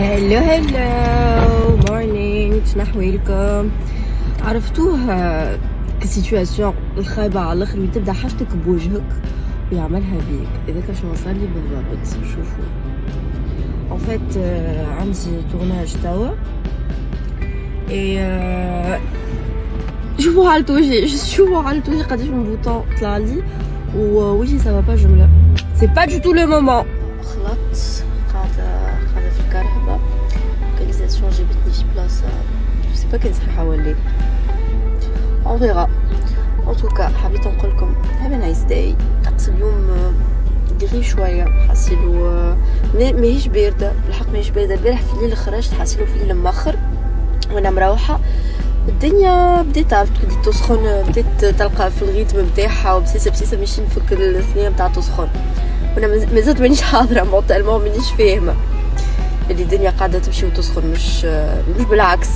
هلو هلو مورنينغ شنو احوالكم عرفتوه كسيتواسيون الخايبة على الاخر وين تبدا حاجتك بوجهك ويعملها بيك اذا شنو صار لي بالضبط شوفوا ان فيت عندي تورناج توا اي شوفوا حالة وجهي شوفوا حالة وجهي قداش من بوطون طلع لي ووجهي سافا با جملة سي با دو تو لو مومون خلطت قاعدة الكرهبة localisation جابتني في بلاصة je sais pas كان صحيحة ولا on verra en tout cas حبيت نقولكم have a nice day طقس اليوم دغي شوية حاسيلو ماهيش باردة بالحق ماهيش باردة البارح في الليل خرجت حاسيلو في الليل مخر وأنا مروحة. الدنيا بديت عرفت بديت تسخن بديت تلقى في ال rythme بتاعها وبسيسة بسيسة ماشي نفك الثنية بتاع تسخن. وأنا مازلت مانيش حاضرة مونتالمون مانيش فاهمة. اللي الدنيا قاعده تمشي وتسخن مش مش بالعكس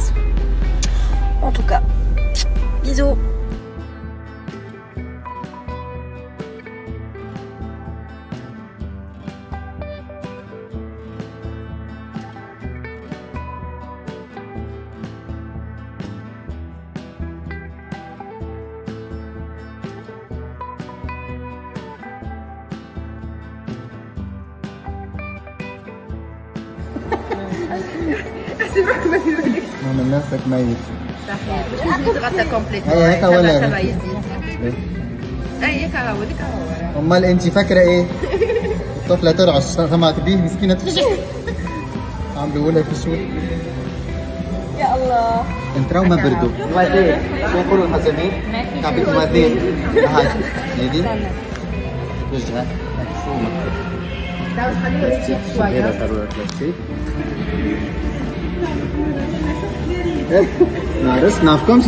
بيزو من نفسك ميت. صحيح مش تتغطى كومبليت هي هيك ولا هيك هو هذيك هو. أمال أنت فاكرة إيه؟ الطفلة ترعش سمعت بيه مسكينة تفشل عم بيقولها في الشوط يا الله. أنت روما بردو. مازال شو يقولوا الحزمين؟ تعبيك مازال هاي هيدي وجهها شو مكتوب خليه شويه معلش نعرفكمش